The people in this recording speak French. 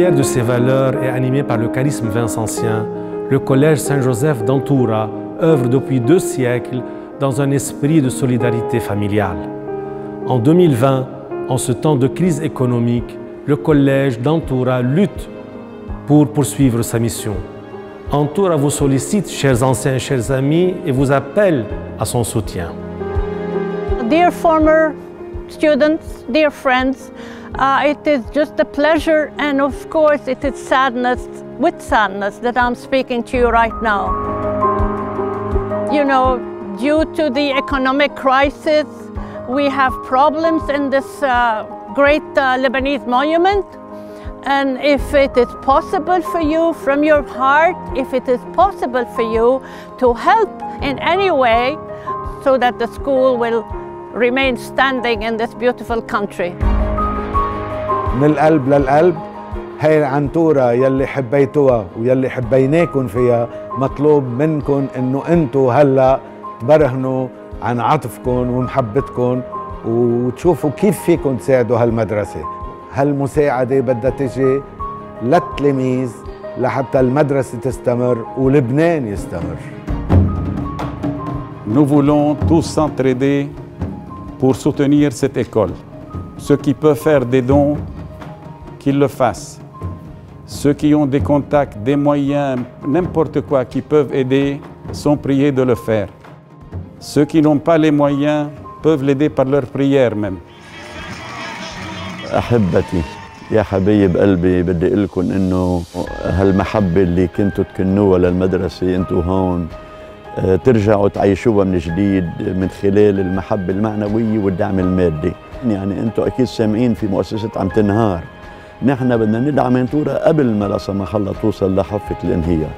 Fier de ses valeurs et animé par le charisme vincentien, le Collège Saint-Joseph d'Antoura œuvre depuis deux siècles dans un esprit de solidarité familiale. En 2020, en ce temps de crise économique, le Collège d'Antoura lutte pour poursuivre sa mission. Antoura vous sollicite, chers anciens chers amis, et vous appelle à son soutien. Dear former students, dear friends, uh, it is just a pleasure and of course it is sadness, with sadness that I'm speaking to you right now. You know, due to the economic crisis, we have problems in this uh, great uh, Lebanese monument. And if it is possible for you from your heart, if it is possible for you to help in any way so that the school will remain standing in this beautiful country. من القلب للقلب. هاي العنتورة يلي حبيتوها ويلي حبيناكم فيها مطلوب منكم إنه أنتو هلا تبرهنوا عن عطفكم ومحبتكم وتشوفوا كيف فيكم تساعدوا هالمدرسة. هالمساعدة بدها تجي للتلاميذ لحتى المدرسة تستمر ولبنان يستمر. Nous voulons tous s'entraider pour soutenir cette école. Ceux qui peuvent faire des dons, qu'ils le fassent. Ceux qui ont des contacts, des moyens, n'importe quoi, qui peuvent aider, sont priés de le faire. Ceux qui n'ont pas les moyens peuvent l'aider par leur prière même. احبتي يا حبايب قلبي بدي اقول لكم انه هالمحبه اللي كنتوا تكنوها للمدرسه انتوا هون آه، ترجعوا تعيشوها من جديد من خلال المحبه المعنويه والدعم المادي يعني انتوا اكيد سامعين في مؤسسه عم تنهار نحن بدنا ندعم انتورا قبل ما لا سمح الله توصل لحافه الإنهيار.